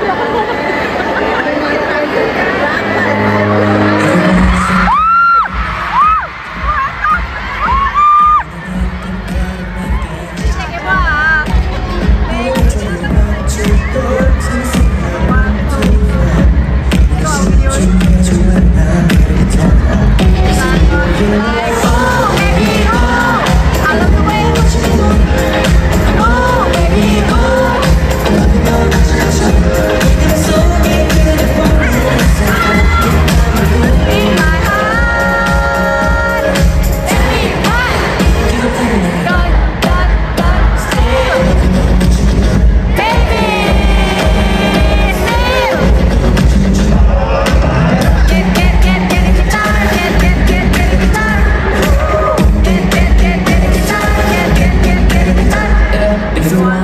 들어가는 거 같아요. reason why